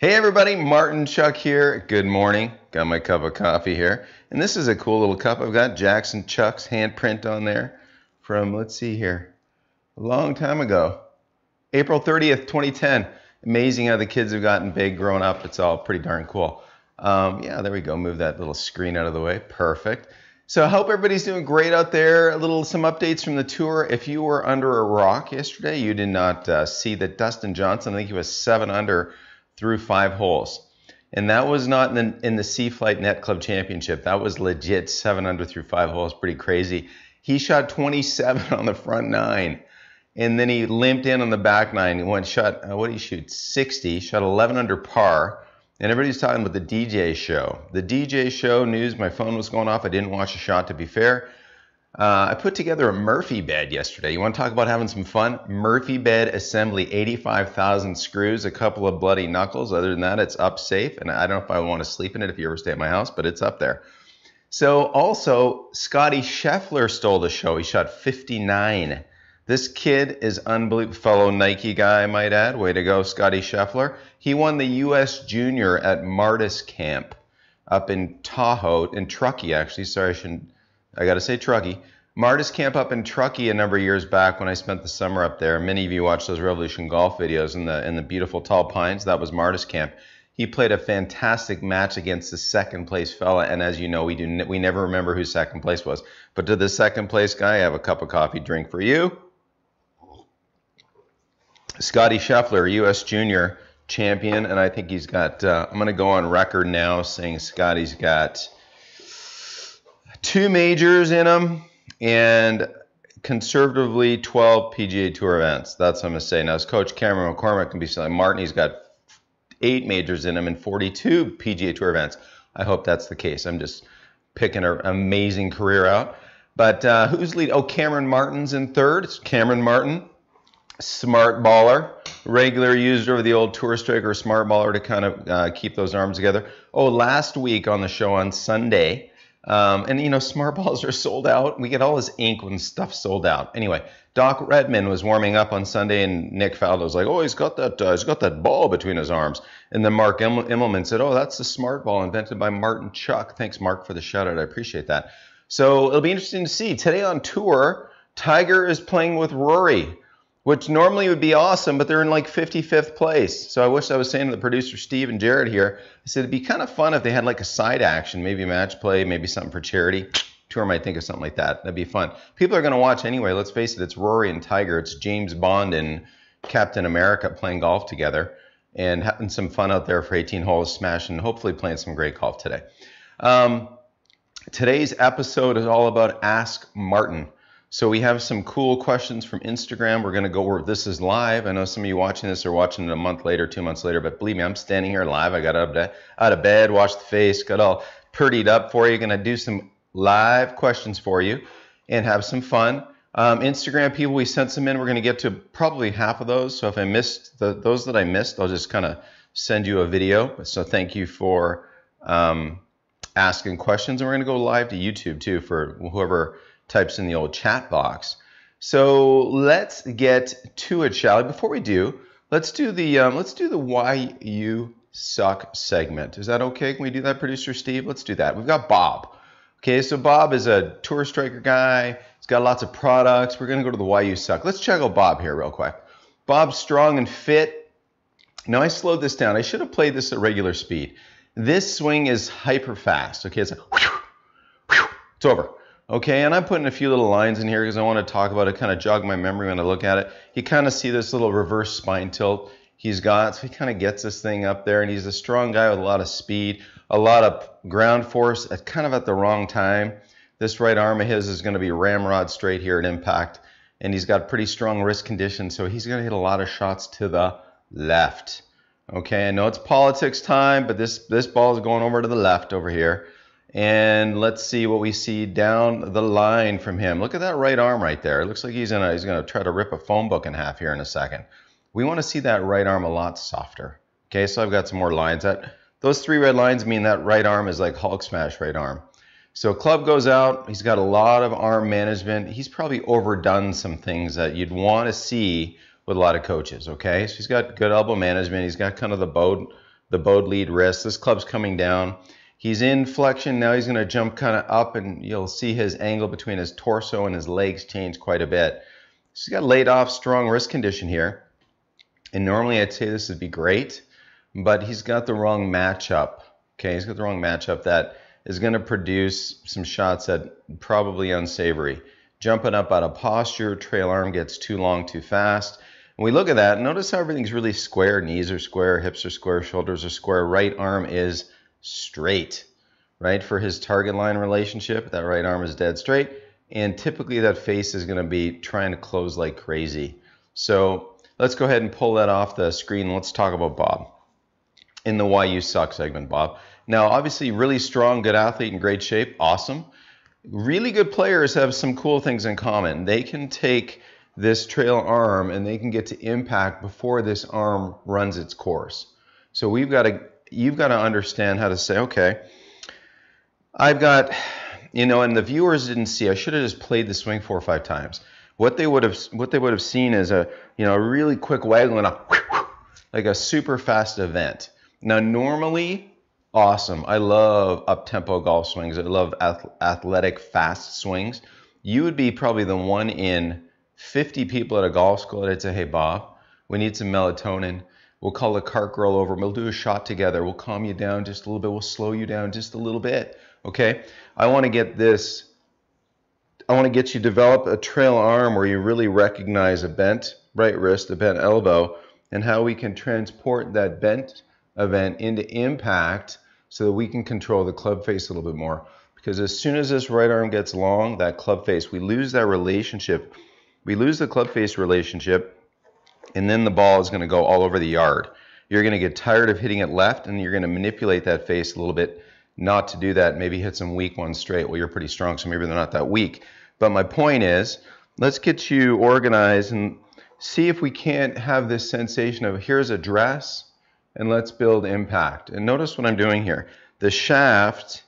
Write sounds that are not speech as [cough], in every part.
Hey everybody, Martin Chuck here. Good morning. Got my cup of coffee here. And this is a cool little cup. I've got Jackson Chuck's handprint on there from, let's see here, a long time ago. April 30th, 2010. Amazing how the kids have gotten big, grown up. It's all pretty darn cool. Um, yeah, there we go. Move that little screen out of the way. Perfect. So I hope everybody's doing great out there. A little some updates from the tour. If you were under a rock yesterday, you did not uh, see that Dustin Johnson, I think he was seven under through five holes. And that was not in the, in the C Flight Net Club Championship. That was legit seven under through five holes. Pretty crazy. He shot 27 [laughs] on the front nine. And then he limped in on the back nine. He went shot, uh, what did he shoot? 60. Shot 11 under par. And everybody's talking about the DJ show. The DJ show news, my phone was going off. I didn't watch a shot to be fair. Uh, I put together a Murphy bed yesterday. You want to talk about having some fun? Murphy bed assembly, 85,000 screws, a couple of bloody knuckles. Other than that, it's up safe. And I don't know if I want to sleep in it if you ever stay at my house, but it's up there. So also, Scotty Scheffler stole the show. He shot 59. This kid is unbelievable. Fellow Nike guy, I might add. Way to go, Scotty Scheffler. He won the U.S. Junior at Martis Camp up in Tahoe, in Truckee, actually. Sorry, I shouldn't I got to say Truckee. Martis Camp up in Truckee a number of years back when I spent the summer up there. Many of you watched those Revolution Golf videos in the in the beautiful tall pines. That was Martis Camp. He played a fantastic match against the second place fella, and as you know, we do we never remember who second place was. But to the second place guy, I have a cup of coffee drink for you. Scotty Scheffler, U.S. Junior champion, and I think he's got. Uh, I'm going to go on record now saying Scotty's got two majors in them and conservatively 12 PGA Tour events. That's what I'm going to say. Now, as Coach Cameron McCormick can be saying, Martin, he's got eight majors in him and 42 PGA Tour events. I hope that's the case. I'm just picking an amazing career out. But uh, who's lead? Oh, Cameron Martin's in third. It's Cameron Martin, smart baller, regular user of the old Tour Striker smart baller to kind of uh, keep those arms together. Oh, last week on the show on Sunday, um, and you know, smart [laughs] balls are sold out. We get all this ink when stuff's sold out. Anyway, Doc Redman was warming up on Sunday, and Nick Faldo was like, "Oh, he's got that. Uh, he's got that ball between his arms." And then Mark Immelman said, "Oh, that's the smart ball invented by Martin Chuck." Thanks, Mark, for the shout out. I appreciate that. So it'll be interesting to see today on tour. Tiger is playing with Rory which normally would be awesome, but they're in like 55th place. So I wish I was saying to the producer Steve and Jared here, I said it'd be kind of fun if they had like a side action, maybe a match play, maybe something for charity. Tour might think of something like that. That'd be fun. People are going to watch anyway. Let's face it, it's Rory and Tiger. It's James Bond and Captain America playing golf together and having some fun out there for 18 holes, smashing, and hopefully playing some great golf today. Um, today's episode is all about Ask Martin. So we have some cool questions from Instagram. We're going to go where this is live. I know some of you watching this are watching it a month later, two months later, but believe me, I'm standing here live. I got out of, out of bed, washed the face, got all purdied up for you. Going to do some live questions for you and have some fun. Um, Instagram people, we sent some in. We're going to get to probably half of those. So if I missed the, those that I missed, I'll just kind of send you a video. So thank you for um, asking questions. And we're going to go live to YouTube too for whoever types in the old chat box. So let's get to it, shall we? Before we do, let's do the um, let's do the why you suck segment. Is that okay? Can we do that, producer Steve? Let's do that. We've got Bob. Okay, so Bob is a tour striker guy. He's got lots of products. We're gonna go to the why you suck. Let's check out Bob here real quick. Bob's strong and fit. Now I slowed this down. I should have played this at regular speed. This swing is hyper fast. Okay, it's like, whew, whew, it's over. Okay, and I'm putting a few little lines in here because I want to talk about it, kind of jog my memory when I look at it. You kind of see this little reverse spine tilt he's got, so he kind of gets this thing up there, and he's a strong guy with a lot of speed, a lot of ground force, at kind of at the wrong time. This right arm of his is going to be ramrod straight here at impact, and he's got pretty strong wrist condition, so he's going to hit a lot of shots to the left. Okay, I know it's politics time, but this this ball is going over to the left over here. And let's see what we see down the line from him. Look at that right arm right there. It looks like he's gonna he's gonna try to rip a phone book in half here in a second. We want to see that right arm a lot softer. Okay, so I've got some more lines. That those three red lines mean that right arm is like Hulk smash right arm. So club goes out. He's got a lot of arm management. He's probably overdone some things that you'd want to see with a lot of coaches. Okay, so he's got good elbow management. He's got kind of the bow the bowed lead wrist. This club's coming down. He's in flexion. Now he's going to jump kind of up, and you'll see his angle between his torso and his legs change quite a bit. So he's got laid off strong wrist condition here. And normally I'd say this would be great, but he's got the wrong matchup. Okay, he's got the wrong matchup that is going to produce some shots that probably unsavory. Jumping up out of posture, trail arm gets too long too fast. When we look at that, notice how everything's really square. Knees are square, hips are square, shoulders are square. Right arm is straight, right? For his target line relationship, that right arm is dead straight. And typically that face is going to be trying to close like crazy. So let's go ahead and pull that off the screen. Let's talk about Bob in the Why You Suck segment, Bob. Now, obviously, really strong, good athlete in great shape, awesome. Really good players have some cool things in common. They can take this trail arm and they can get to impact before this arm runs its course. So we've got to you've got to understand how to say, okay, I've got, you know, and the viewers didn't see. I should have just played the swing four or five times. What they would have, what they would have seen is a, you know, a really quick waggle [laughs] a, like a super fast event. Now, normally, awesome. I love up tempo golf swings. I love athletic, fast swings. You would be probably the one in 50 people at a golf school that'd say, hey, Bob, we need some melatonin We'll call the cart girl over. We'll do a shot together. We'll calm you down just a little bit. We'll slow you down just a little bit. Okay? I want to get this. I want to get you develop a trail arm where you really recognize a bent right wrist, a bent elbow, and how we can transport that bent event into impact so that we can control the club face a little bit more. Because as soon as this right arm gets long, that club face, we lose that relationship. We lose the club face relationship and then the ball is going to go all over the yard. You're going to get tired of hitting it left, and you're going to manipulate that face a little bit not to do that. Maybe hit some weak ones straight. Well, you're pretty strong, so maybe they're not that weak. But my point is, let's get you organized and see if we can't have this sensation of here's a dress and let's build impact. And notice what I'm doing here. The shaft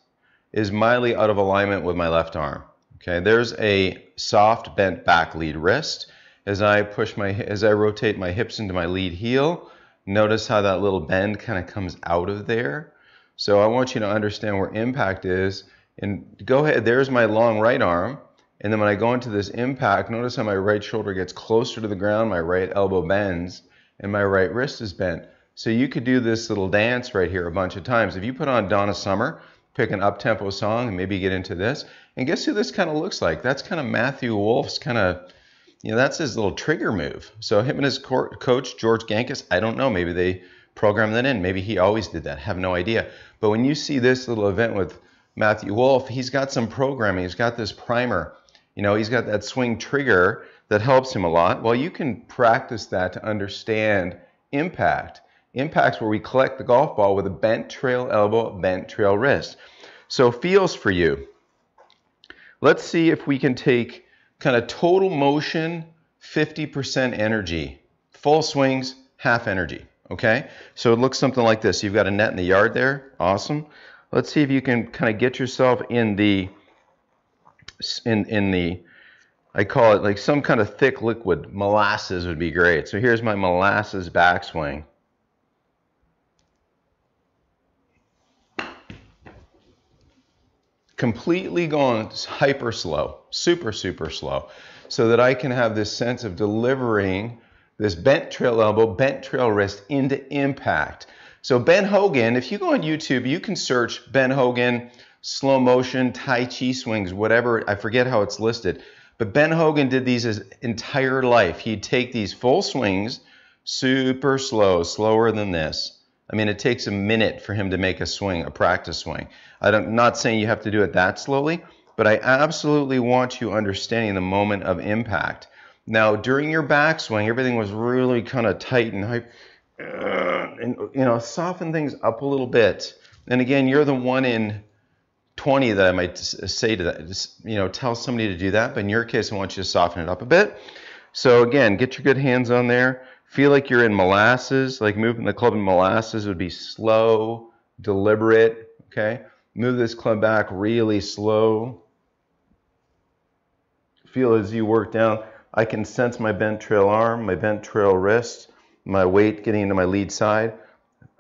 is mildly out of alignment with my left arm. Okay, there's a soft bent back lead wrist as I push my, as I rotate my hips into my lead heel, notice how that little bend kind of comes out of there. So I want you to understand where impact is. And go ahead, there's my long right arm. And then when I go into this impact, notice how my right shoulder gets closer to the ground, my right elbow bends, and my right wrist is bent. So you could do this little dance right here a bunch of times. If you put on Donna Summer, pick an up-tempo song and maybe get into this, and guess who this kind of looks like? That's kind of Matthew Wolff's kind of you know, that's his little trigger move. So him and his coach, George Gankas, I don't know. Maybe they programmed that in. Maybe he always did that. have no idea. But when you see this little event with Matthew Wolff, he's got some programming. He's got this primer. You know, he's got that swing trigger that helps him a lot. Well, you can practice that to understand impact. Impact's where we collect the golf ball with a bent trail elbow, bent trail wrist. So feels for you. Let's see if we can take kind of total motion, 50% energy. Full swings, half energy. Okay? So it looks something like this. You've got a net in the yard there. Awesome. Let's see if you can kind of get yourself in the in in the I call it like some kind of thick liquid. Molasses would be great. So here's my molasses backswing. Completely going hyper slow, super, super slow, so that I can have this sense of delivering this bent trail elbow, bent trail wrist into impact. So Ben Hogan, if you go on YouTube, you can search Ben Hogan slow motion Tai Chi swings, whatever, I forget how it's listed. But Ben Hogan did these his entire life. He'd take these full swings, super slow, slower than this, I mean, it takes a minute for him to make a swing, a practice swing. I'm not saying you have to do it that slowly, but I absolutely want you understanding the moment of impact. Now, during your backswing, everything was really kind of tight and hype, uh, and you know, soften things up a little bit. And again, you're the one in 20 that I might say to that. You know, tell somebody to do that. But in your case, I want you to soften it up a bit. So again, get your good hands on there. Feel like you're in molasses, like moving the club in molasses would be slow, deliberate, okay? Move this club back really slow. Feel as you work down. I can sense my bent trail arm, my bent trail wrist, my weight getting into my lead side.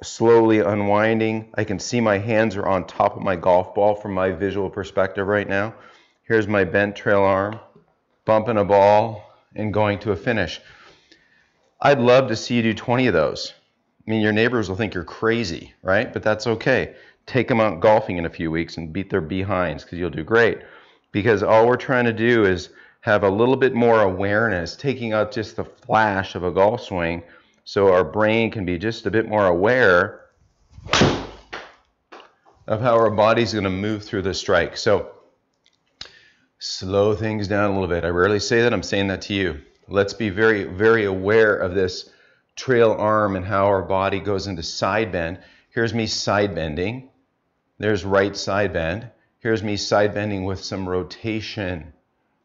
slowly unwinding. I can see my hands are on top of my golf ball from my visual perspective right now. Here's my bent trail arm, bumping a ball and going to a finish. I'd love to see you do 20 of those. I mean, your neighbors will think you're crazy, right? But that's okay. Take them out golfing in a few weeks and beat their behinds because you'll do great. Because all we're trying to do is have a little bit more awareness, taking out just the flash of a golf swing so our brain can be just a bit more aware of how our body's going to move through the strike. So slow things down a little bit. I rarely say that, I'm saying that to you. Let's be very, very aware of this trail arm and how our body goes into side bend. Here's me side bending. There's right side bend. Here's me side bending with some rotation.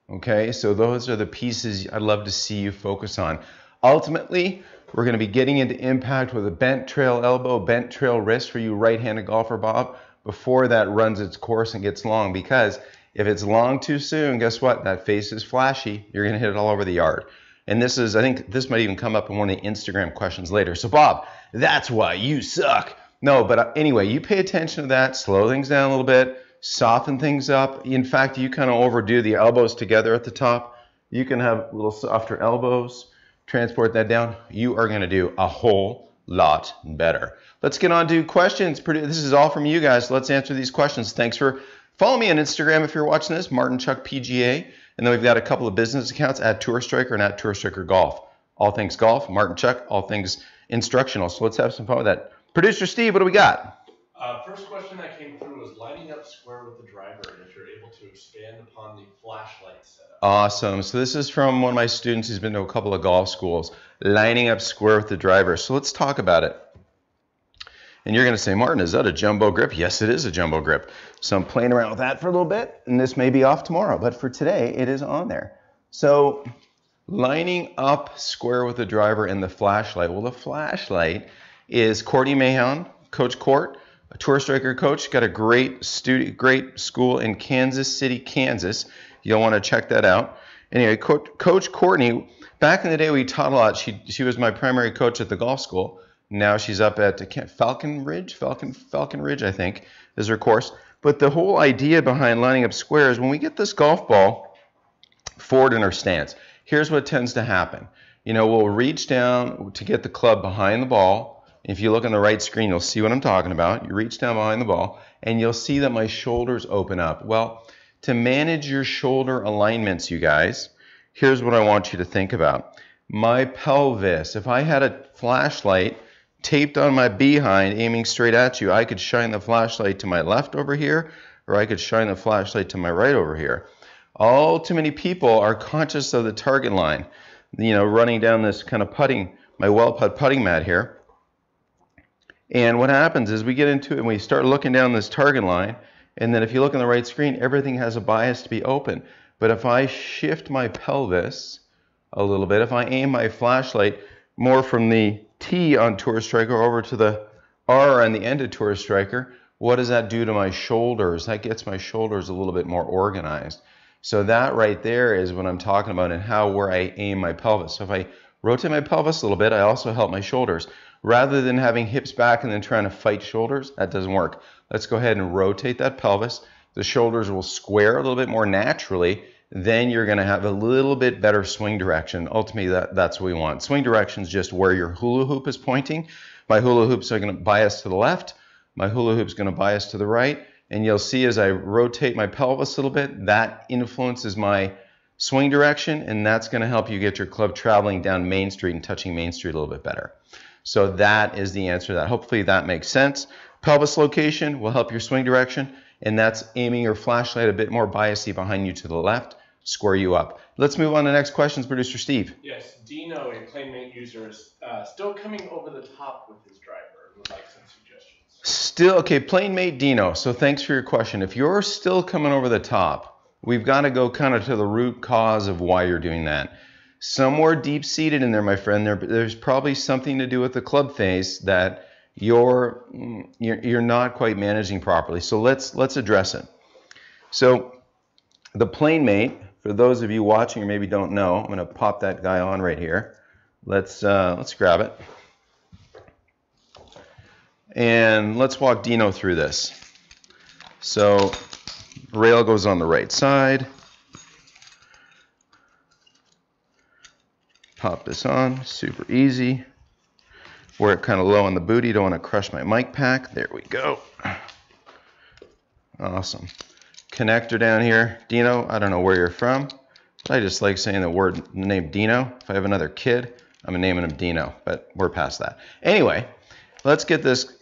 Okay, so those are the pieces I'd love to see you focus on. Ultimately, we're going to be getting into impact with a bent trail elbow, bent trail wrist for you right-handed golfer, Bob, before that runs its course and gets long. Because if it's long too soon, guess what? That face is flashy. You're going to hit it all over the yard. And this is, I think this might even come up in one of the Instagram questions later. So, Bob, that's why you suck. No, but uh, anyway, you pay attention to that, slow things down a little bit, soften things up. In fact, you kind of overdo the elbows together at the top. You can have little softer elbows, transport that down. You are going to do a whole lot better. Let's get on to questions. This is all from you guys. Let's answer these questions. Thanks for following me on Instagram if you're watching this, Martin Chuck PGA. And then we've got a couple of business accounts at Tour Striker and at Tour Striker Golf. All things golf, Martin Chuck, all things instructional. So let's have some fun with that. Producer Steve, what do we got? Uh, first question that came through was lining up square with the driver and if you're able to expand upon the flashlight setup. Awesome. So this is from one of my students who's been to a couple of golf schools, lining up square with the driver. So let's talk about it. And you're going to say, Martin, is that a jumbo grip? Yes, it is a jumbo grip. So I'm playing around with that for a little bit, and this may be off tomorrow, but for today, it is on there. So lining up square with the driver and the flashlight. Well, the flashlight is Courtney Mahon, Coach Court, a tour striker coach, got a great studio, great school in Kansas City, Kansas. You'll want to check that out. Anyway, Coach Courtney, back in the day we taught a lot. She, she was my primary coach at the golf school. Now she's up at Falcon Ridge, Falcon Falcon Ridge, I think, is her course. But the whole idea behind lining up squares, when we get this golf ball forward in our stance, here's what tends to happen. You know, we'll reach down to get the club behind the ball. If you look on the right screen, you'll see what I'm talking about. You reach down behind the ball, and you'll see that my shoulders open up. Well, to manage your shoulder alignments, you guys, here's what I want you to think about. My pelvis, if I had a flashlight taped on my behind aiming straight at you, I could shine the flashlight to my left over here, or I could shine the flashlight to my right over here. All too many people are conscious of the target line, you know, running down this kind of putting, my well putt putting mat here. And what happens is we get into it and we start looking down this target line, and then if you look on the right screen, everything has a bias to be open. But if I shift my pelvis a little bit, if I aim my flashlight more from the T on Tour Striker over to the R on the end of Tour Striker, what does that do to my shoulders? That gets my shoulders a little bit more organized. So that right there is what I'm talking about and how where I aim my pelvis. So if I rotate my pelvis a little bit, I also help my shoulders. Rather than having hips back and then trying to fight shoulders, that doesn't work. Let's go ahead and rotate that pelvis. The shoulders will square a little bit more naturally then you're going to have a little bit better swing direction. Ultimately, that, that's what we want. Swing direction is just where your hula hoop is pointing. My hula hoops are going to bias to the left. My hula hoop is going to bias to the right. And you'll see as I rotate my pelvis a little bit, that influences my swing direction, and that's going to help you get your club traveling down Main Street and touching Main Street a little bit better. So that is the answer to that. Hopefully that makes sense. Pelvis location will help your swing direction and that's aiming your flashlight a bit more biasy behind you to the left, square you up. Let's move on to the next questions, producer Steve. Yes, Dino, a PlaneMate user, is uh, still coming over the top with his driver. Would like some suggestions. Still, okay, PlaneMate Dino. So thanks for your question. If you're still coming over the top, we've got to go kind of to the root cause of why you're doing that. Somewhere deep seated in there, my friend, there, there's probably something to do with the club face that you're, you're, you're not quite managing properly. So let's, let's address it. So the plane mate, for those of you watching or maybe don't know, I'm going to pop that guy on right here. Let's, uh, let's grab it. And let's walk Dino through this. So rail goes on the right side. Pop this on, super easy. Wear it kind of low on the booty, don't want to crush my mic pack. There we go. Awesome. Connector down here. Dino, I don't know where you're from, but I just like saying the word the name Dino. If I have another kid, I'm naming him Dino, but we're past that. Anyway, let's get this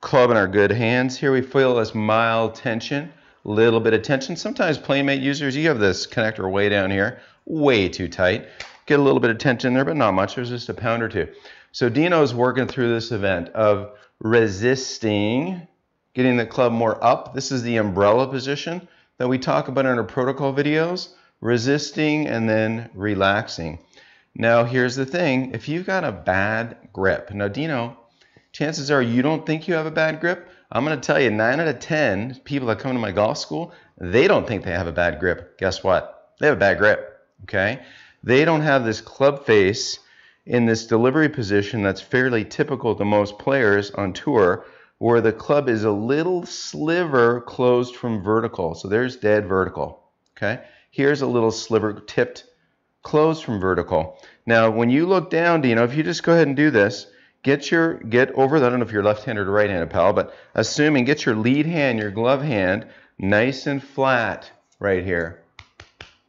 club in our good hands. Here we feel this mild tension, a little bit of tension. Sometimes PlaneMate users, you have this connector way down here, way too tight. Get a little bit of tension there, but not much. There's just a pound or two. So Dino's working through this event of resisting, getting the club more up. This is the umbrella position that we talk about in our protocol videos, resisting and then relaxing. Now here's the thing, if you've got a bad grip, now Dino, chances are you don't think you have a bad grip. I'm going to tell you, 9 out of 10 people that come to my golf school, they don't think they have a bad grip. Guess what? They have a bad grip, okay? They don't have this club face in this delivery position that's fairly typical to most players on tour, where the club is a little sliver closed from vertical. So there's dead vertical, okay? Here's a little sliver tipped closed from vertical. Now, when you look down, Dino, if you just go ahead and do this, get your get over I don't know if you're left-handed or right-handed, pal, but assuming get your lead hand, your glove hand, nice and flat right here.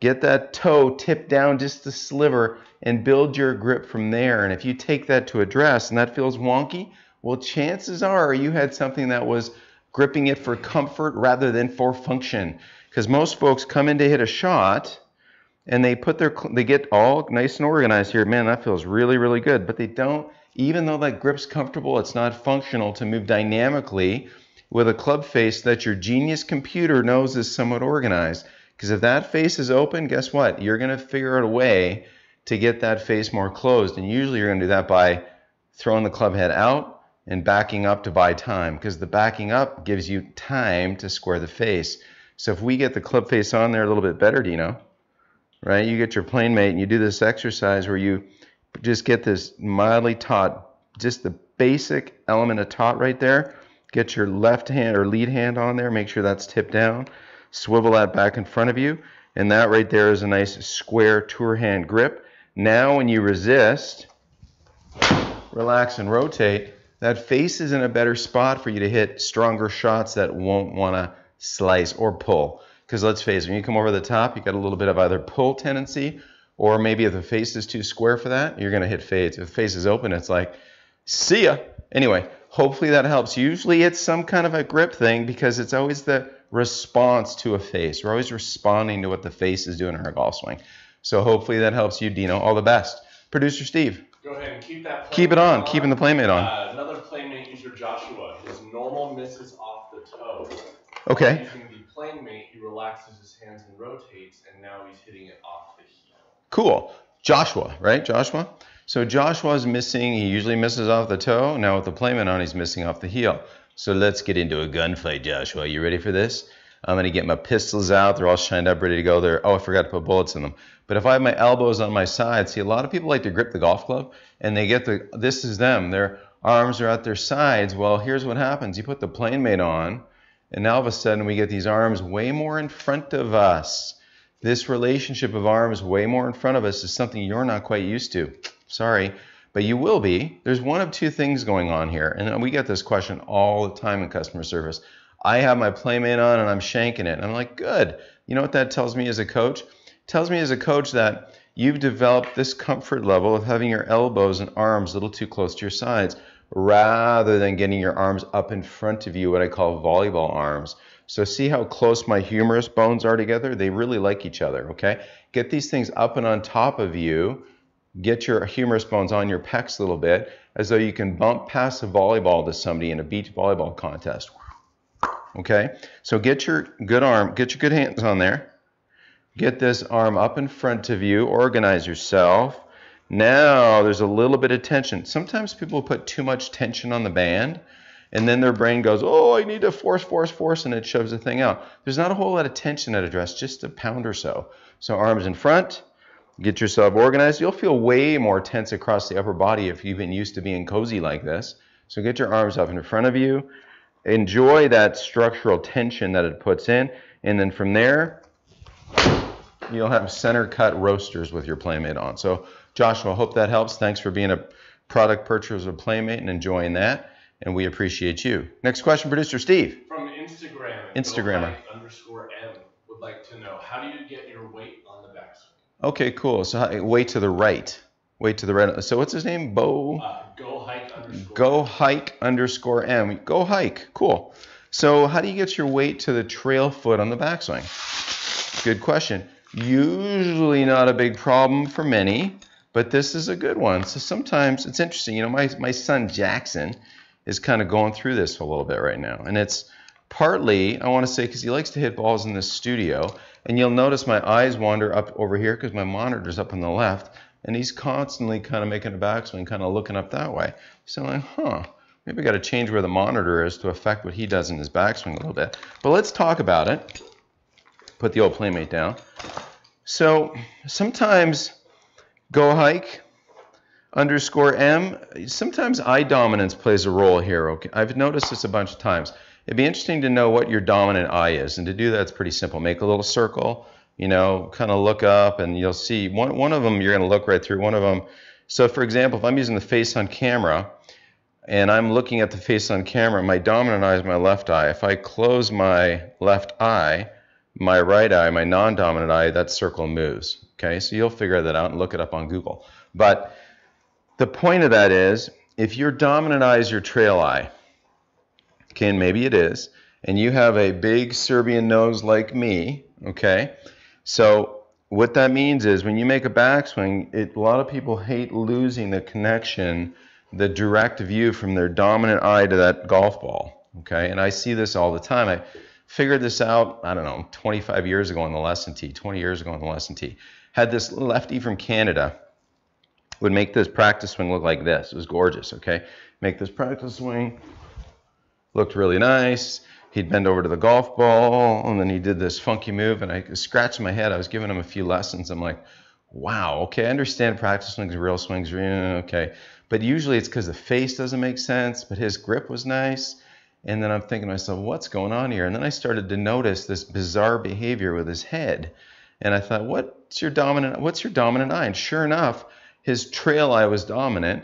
Get that toe tipped down just a sliver and build your grip from there. And if you take that to address and that feels wonky, well, chances are you had something that was gripping it for comfort rather than for function. Because most folks come in to hit a shot and they put their they get all nice and organized here. Man, that feels really really good. But they don't even though that grip's comfortable, it's not functional to move dynamically with a club face that your genius computer knows is somewhat organized. Because if that face is open, guess what? You're going to figure out a way to get that face more closed. And usually you're going to do that by throwing the club head out and backing up to buy time because the backing up gives you time to square the face. So if we get the club face on there a little bit better, Dino, right? You get your plane mate and you do this exercise where you just get this mildly taut, just the basic element of taut right there. Get your left hand or lead hand on there, make sure that's tipped down. Swivel that back in front of you, and that right there is a nice square tour hand grip. Now when you resist, relax and rotate, that face is in a better spot for you to hit stronger shots that won't want to slice or pull. Because let's face it, when you come over the top, you got a little bit of either pull tendency or maybe if the face is too square for that, you're going to hit fades. If the face is open, it's like, see ya. Anyway, hopefully that helps. Usually it's some kind of a grip thing because it's always the response to a face. We're always responding to what the face is doing in our golf swing. So hopefully that helps you, Dino. All the best. Producer Steve. Go ahead and keep that. Keep it on. on. Keeping the PlaneMate on. Uh, another PlaneMate user, Joshua. His normal misses off the toe. Okay. Using the PlaneMate, he relaxes his hands and rotates, and now he's hitting it off the heel. Cool. Joshua, right? Joshua? So Joshua's missing, he usually misses off the toe. Now with the PlaneMate on, he's missing off the heel. So let's get into a gunfight, Joshua. You ready for this? I'm going to get my pistols out. They're all shined up, ready to go. There. Oh, I forgot to put bullets in them. But if I have my elbows on my side, see, a lot of people like to grip the golf club, and they get the, this is them. Their arms are at their sides. Well, here's what happens. You put the PlaneMate on, and now all of a sudden we get these arms way more in front of us. This relationship of arms way more in front of us is something you're not quite used to. Sorry, but you will be. There's one of two things going on here, and we get this question all the time in customer service. I have my PlaneMate on and I'm shanking it. And I'm like, good. You know what that tells me as a coach? It tells me as a coach that you've developed this comfort level of having your elbows and arms a little too close to your sides rather than getting your arms up in front of you, what I call volleyball arms. So see how close my humerus bones are together? They really like each other, okay? Get these things up and on top of you. Get your humerus bones on your pecs a little bit as though you can bump past a volleyball to somebody in a beach volleyball contest. Okay? So get your good arm, get your good hands on there. Get this arm up in front of you. Organize yourself. Now there's a little bit of tension. Sometimes people put too much tension on the band and then their brain goes, oh, I need to force, force, force, and it shoves the thing out. There's not a whole lot of tension at address, just a pound or so. So arms in front, get yourself organized. You'll feel way more tense across the upper body if you've been used to being cozy like this. So get your arms up in front of you. Enjoy that structural tension that it puts in. And then from there, you'll have center cut roasters with your PlaneMate on. So Joshua, hope that helps. Thanks for being a product purchaser of PlaneMate and enjoying that. And we appreciate you. Next question, producer Steve. From Instagram. Instagrammer. Underscore M would like to know how do you get your weight on the backswing? Okay, cool. So weight to the right. Weight to the right. So what's his name? Bo. Uh, go hike underscore. Go hike underscore M. Go hike. Cool. So how do you get your weight to the trail foot on the backswing? Good question. Usually not a big problem for many, but this is a good one. So sometimes it's interesting. You know, my, my son Jackson is kind of going through this a little bit right now. And it's partly, I want to say, because he likes to hit balls in the studio. And you'll notice my eyes wander up over here because my monitor's up on the left. And he's constantly kind of making a backswing, kind of looking up that way. So I'm like, huh, maybe I got to change where the monitor is to affect what he does in his backswing a little bit. But let's talk about it. Put the old PlaneMate down. So sometimes go hike underscore M. Sometimes eye dominance plays a role here. Okay, I've noticed this a bunch of times. It'd be interesting to know what your dominant eye is, and to do that, it's pretty simple. Make a little circle. You know, kind of look up, and you'll see one one of them. You're going to look right through one of them. So, for example, if I'm using the face on camera, and I'm looking at the face on camera, my dominant eye is my left eye. If I close my left eye, my right eye, my non-dominant eye, that circle moves. Okay, so you'll figure that out and look it up on Google. But the point of that is, if your dominant eye is your trail eye, okay, maybe it is, and you have a big Serbian nose like me, okay, so what that means is when you make a backswing, it, a lot of people hate losing the connection, the direct view from their dominant eye to that golf ball, okay, and I see this all the time. I figured this out, I don't know, 25 years ago on the lesson tee, 20 years ago on the lesson tee. Had this lefty from Canada would make this practice swing look like this. It was gorgeous, okay? Make this practice swing, looked really nice. He'd bend over to the golf ball, and then he did this funky move, and I scratched my head. I was giving him a few lessons. I'm like, wow, okay, I understand practice swings, real swings, okay. But usually it's because the face doesn't make sense, but his grip was nice. And then I'm thinking to myself, what's going on here? And then I started to notice this bizarre behavior with his head. And I thought, what's your dominant what's your dominant eye? And sure enough, his trail eye was dominant.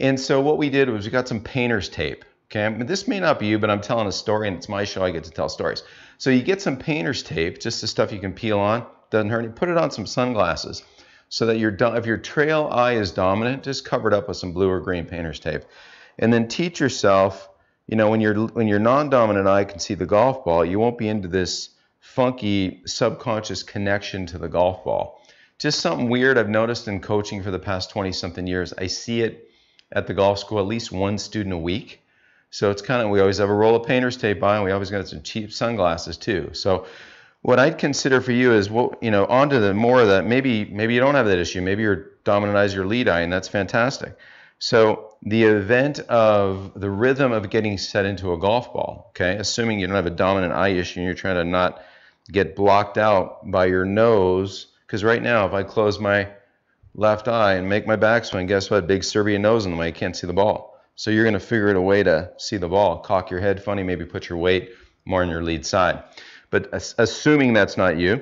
And so what we did was we got some painter's tape. Okay, this may not be you, but I'm telling a story and it's my show. I get to tell stories. So you get some painter's tape, just the stuff you can peel on, doesn't hurt. You put it on some sunglasses so that your if your trail eye is dominant, just cover it up with some blue or green painter's tape, and then teach yourself. You know, when your when your non-dominant eye can see the golf ball, you won't be into this funky subconscious connection to the golf ball. Just something weird I've noticed in coaching for the past 20 something years. I see it at the golf school, at least one student a week. So it's kind of, we always have a roll of painter's tape by, and we always got some cheap sunglasses too. So what I'd consider for you is, what you know, onto the more of that. Maybe, maybe you don't have that issue. Maybe your dominant eye is your lead eye, and that's fantastic. So the event of the rhythm of getting set into a golf ball, okay, assuming you don't have a dominant eye issue and you're trying to not get blocked out by your nose, because right now if I close my left eye and make my backswing, guess what? Big Serbian nose in the way, you can't see the ball. So you're going to figure out a way to see the ball. Cock your head funny, maybe put your weight more on your lead side. But assuming that's not you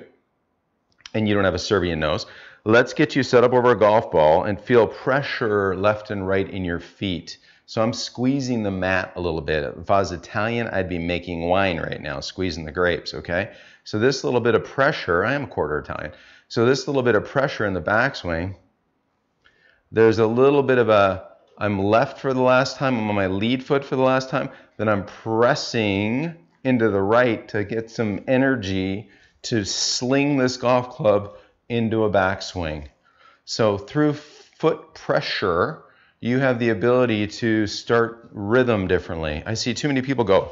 and you don't have a Serbian nose, let's get you set up over a golf ball and feel pressure left and right in your feet. So I'm squeezing the mat a little bit. If I was Italian, I'd be making wine right now, squeezing the grapes, okay? So this little bit of pressure, I am a quarter Italian. So this little bit of pressure in the backswing, there's a little bit of a I'm left for the last time, I'm on my lead foot for the last time, then I'm pressing into the right to get some energy to sling this golf club into a backswing. So through foot pressure, you have the ability to start rhythm differently. I see too many people go.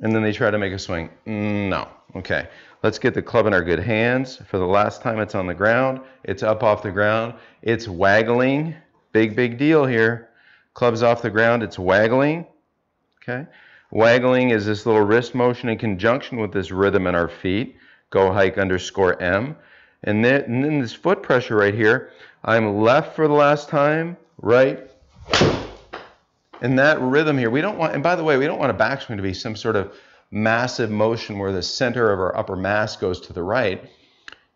And then they try to make a swing. Mm, no. Okay. Let's get the club in our good hands. For the last time it's on the ground, it's up off the ground. It's waggling. Big, big deal here. Club's off the ground, it's waggling. Okay? Waggling is this little wrist motion in conjunction with this rhythm in our feet. Go hike underscore M. And then, and then this foot pressure right here, I'm left for the last time, right? And that rhythm here, we don't want, and by the way, we don't want a backswing to be some sort of massive motion where the center of our upper mass goes to the right.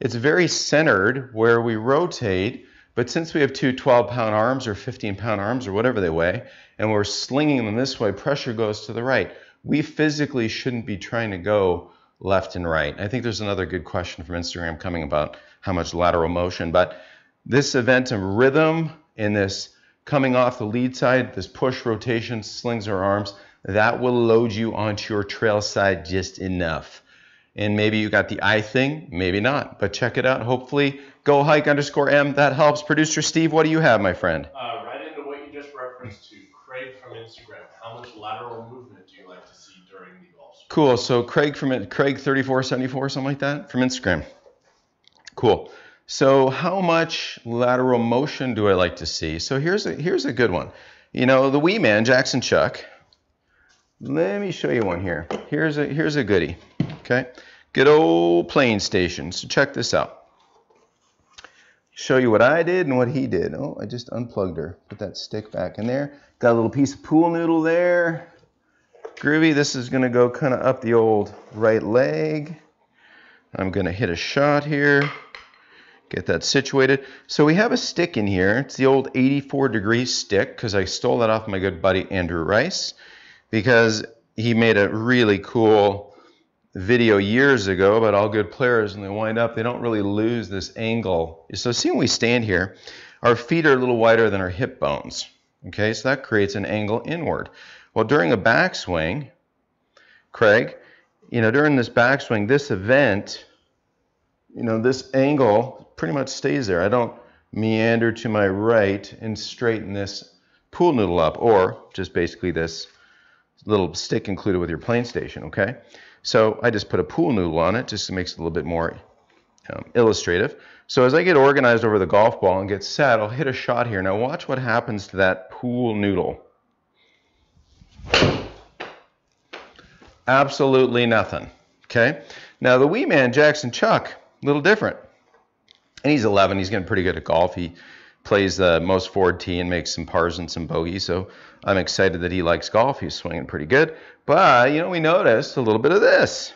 It's very centered where we rotate, but since we have two 12 pound arms or 15 pound arms or whatever they weigh, and we're slinging them this way, pressure goes to the right. We physically shouldn't be trying to go left and right. I think there's another good question from Instagram coming about how much lateral motion, but this event of rhythm in this coming off the lead side, this push rotation, slings our arms, that will load you onto your trail side just enough. And maybe you got the eye thing, maybe not, but check it out. Hopefully, go hike underscore M. That helps. Producer Steve, what do you have, my friend? Uh, right into what you just referenced to Craig from Instagram. How much lateral movement do you like to see during the golf swing? Cool. So Craig from Craig 3474, something like that, from Instagram. Cool. So how much lateral motion do I like to see? So here's a here's a good one. You know, the wee man, Jackson Chuck. Let me show you one here. Here's a here's a goodie. Okay. Good old plane station. So check this out. Show you what I did and what he did. Oh, I just unplugged her. Put that stick back in there. Got a little piece of pool noodle there. Groovy. This is going to go kind of up the old right leg. I'm going to hit a shot here. Get that situated. So we have a stick in here. It's the old 84 degree stick because I stole that off my good buddy Andrew Rice because he made a really cool video years ago about all good players and they wind up, they don't really lose this angle. So see when we stand here, our feet are a little wider than our hip bones. Okay, so that creates an angle inward. Well, during a backswing, Craig, you know, during this backswing, this event, you know, this angle pretty much stays there. I don't meander to my right and straighten this pool noodle up, or just basically this little stick included with your plane station, okay? So I just put a pool noodle on it just to make it a little bit more um, illustrative. So as I get organized over the golf ball and get set, I'll hit a shot here. Now watch what happens to that pool noodle. Absolutely nothing, okay? Now the wee man, Jackson Chuck, a little different. And he's 11. He's getting pretty good at golf. He plays the most forward tee and makes some pars and some bogeys. So I'm excited that he likes golf. He's swinging pretty good. But, you know, we noticed a little bit of this.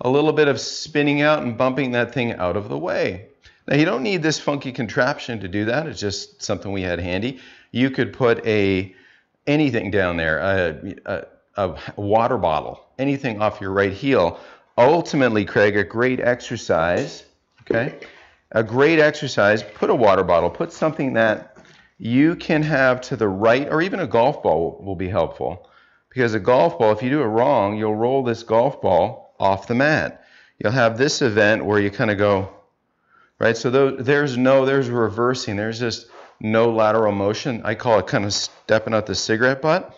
A little bit of spinning out and bumping that thing out of the way. Now, you don't need this funky contraption to do that. It's just something we had handy. You could put a anything down there, a, a, a water bottle, anything off your right heel. Ultimately, Craig, a great exercise, okay? A great exercise, put a water bottle, put something that you can have to the right, or even a golf ball will be helpful. Because a golf ball, if you do it wrong, you'll roll this golf ball off the mat. You'll have this event where you kind of go, right? So there's no, there's reversing, there's just no lateral motion. I call it kind of stepping out the cigarette butt.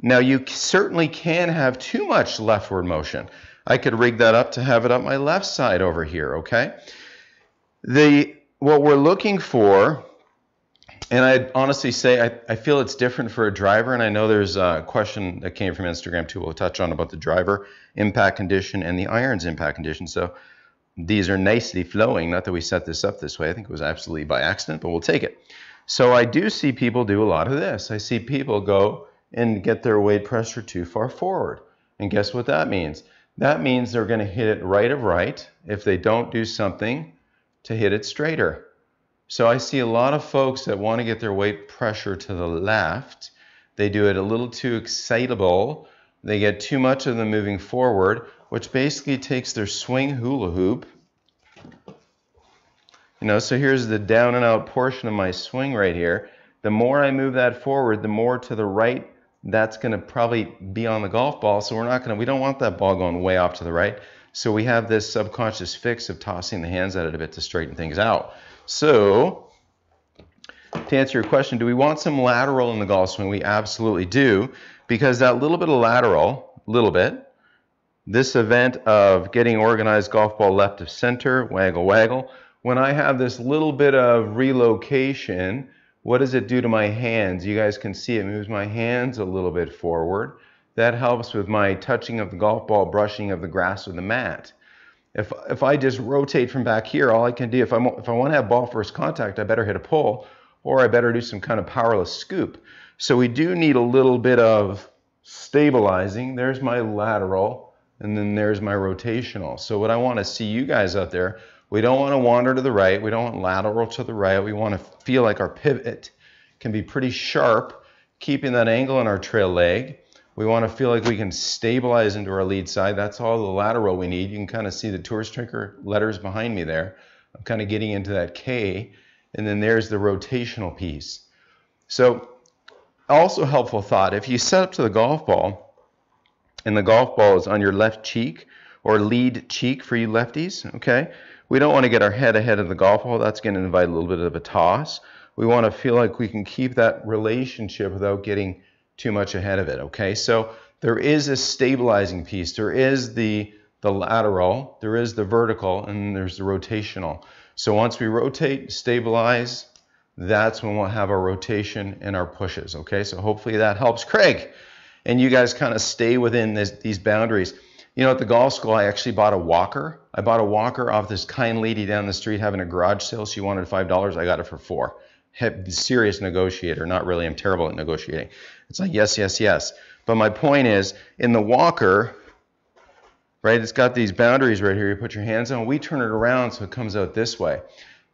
Now you certainly can have too much leftward motion. I could rig that up to have it up my left side over here, okay? The what we're looking for, and I honestly say I, I feel it's different for a driver, and I know there's a question that came from Instagram too. We'll touch on about the driver impact condition and the irons impact condition. So these are nicely flowing. Not that we set this up this way. I think it was absolutely by accident, but we'll take it. So I do see people do a lot of this. I see people go and get their weight pressure too far forward. And guess what that means? That means they're going to hit it right of right if they don't do something to hit it straighter. So I see a lot of folks that want to get their weight pressure to the left. They do it a little too excitable. They get too much of them moving forward, which basically takes their swing hula hoop. You know, so here's the down and out portion of my swing right here. The more I move that forward, the more to the right that's going to probably be on the golf ball. So we're not going to, we don't want that ball going way off to the right. So we have this subconscious fix of tossing the hands at it a bit to straighten things out. So to answer your question, do we want some lateral in the golf swing? We absolutely do, because that little bit of lateral, little bit, this event of getting organized golf ball left of center, waggle, waggle, when I have this little bit of relocation, what does it do to my hands? You guys can see it moves my hands a little bit forward. That helps with my touching of the golf ball, brushing of the grass or the mat. If, if I just rotate from back here, all I can do, if, I'm, if I want to have ball first contact, I better hit a pull or I better do some kind of powerless scoop. So we do need a little bit of stabilizing. There's my lateral, and then there's my rotational. So what I want to see you guys out there, we don't want to wander to the right. We don't want lateral to the right. We want to feel like our pivot can be pretty sharp, keeping that angle in our trail leg. We want to feel like we can stabilize into our lead side. That's all the lateral we need. You can kind of see the Tour Striker letters behind me there. I'm kind of getting into that K. And then there's the rotational piece. So also helpful thought, if you set up to the golf ball, and the golf ball is on your left cheek or lead cheek for you lefties, okay? We don't want to get our head ahead of the golf ball. That's going to invite a little bit of a toss. We want to feel like we can keep that relationship without getting too much ahead of it, okay? So there is a stabilizing piece. There is the, the lateral, there is the vertical, and there's the rotational. So once we rotate, stabilize, that's when we'll have our rotation and our pushes. Okay, so hopefully that helps Craig. And you guys kind of stay within this, these boundaries. You know, at the golf school, I actually bought a walker. I bought a walker off this kind lady down the street having a garage sale. She wanted $5. I got it for four. Serious negotiator. Not really. I'm terrible at negotiating. It's like, yes, yes, yes. But my point is, in the walker, right, it's got these boundaries right here. You put your hands on. We turn it around so it comes out this way.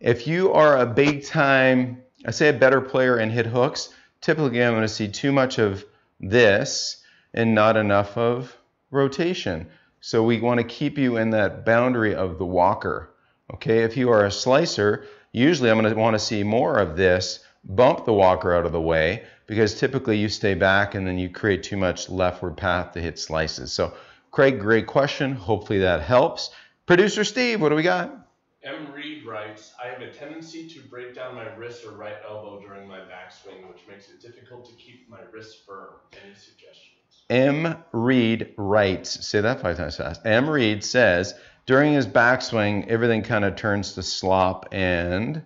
If you are a big time, I say a better player and hit hooks, typically I'm going to see too much of this and not enough of rotation. So we want to keep you in that boundary of the walker. Okay, if you are a slicer, usually I'm going to want to see more of this, bump the walker out of the way, because typically you stay back and then you create too much leftward path to hit slices. So Craig, great question. Hopefully that helps. Producer Steve, what do we got? M. Reed writes, I have a tendency to break down my wrist or right elbow during my backswing, which makes it difficult to keep my wrist firm. Any suggestions? M. Reed writes, say that five times fast. M. Reed says, during his backswing, everything kind of turns to slop and.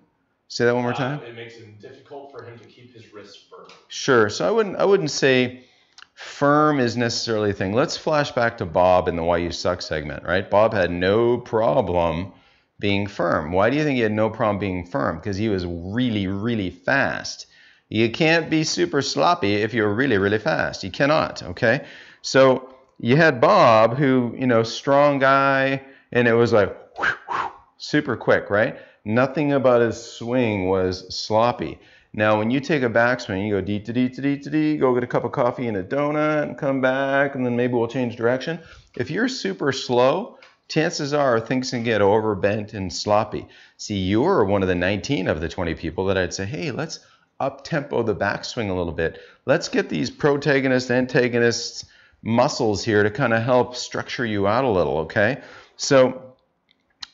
Say that one more time. Uh, it makes it difficult for him to keep his wrists firm. Sure. So I wouldn't I wouldn't say firm is necessarily a thing. Let's flash back to Bob in the Why You Suck segment, right? Bob had no problem being firm. Why do you think he had no problem being firm? Because he was really, really fast. You can't be super sloppy if you're really, really fast. You cannot, okay? So you had Bob, who, you know, strong guy, and it was like super quick, right? Nothing about his swing was sloppy. Now, when you take a backswing, you go dee to dee to dee to dee, go get a cup of coffee and a donut, and come back, and then maybe we'll change direction. If you're super slow, chances are things can get overbent and sloppy. See, you're one of the 19 of the 20 people that I'd say, hey, let's up tempo the backswing a little bit. Let's get these protagonist, antagonists muscles here to kind of help structure you out a little, okay? So